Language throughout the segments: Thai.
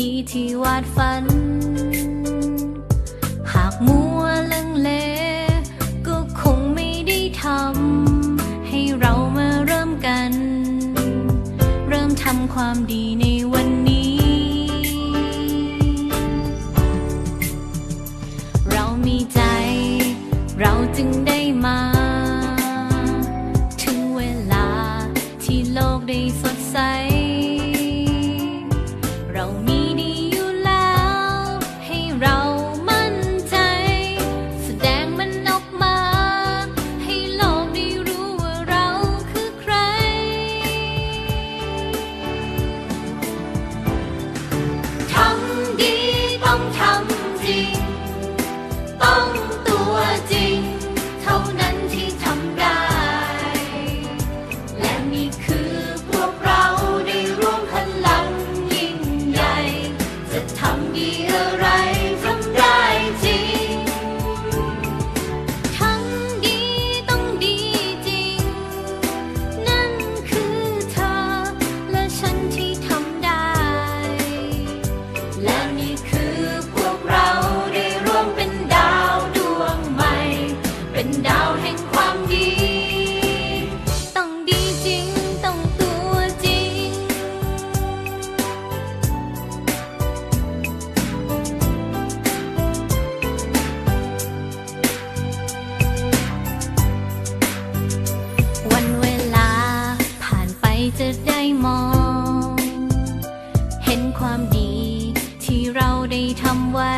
ดีที่วาดฝัน หากมัวลังเล ก็คงไม่ได้ทำ ให้เรามาเริ่มกัน เริ่มทำความดีในวันนี้ เรามีใจ เราจึงได้มา ถึงเวลาที่โลกได้สดใส จะได้มอง เห็นความดีที่เราได้ทำไว้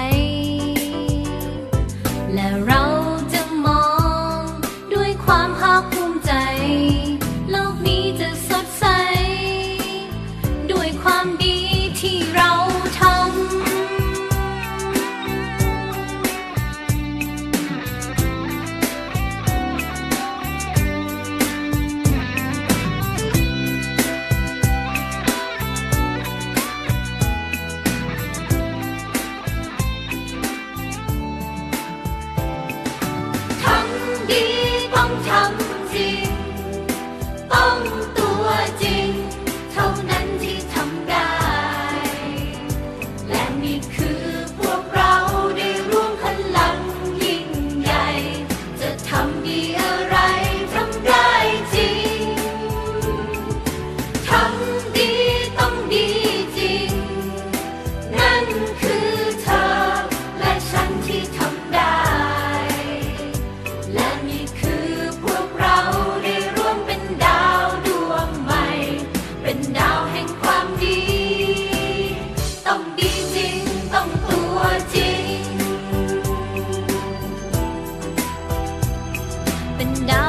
Yeah. up and down.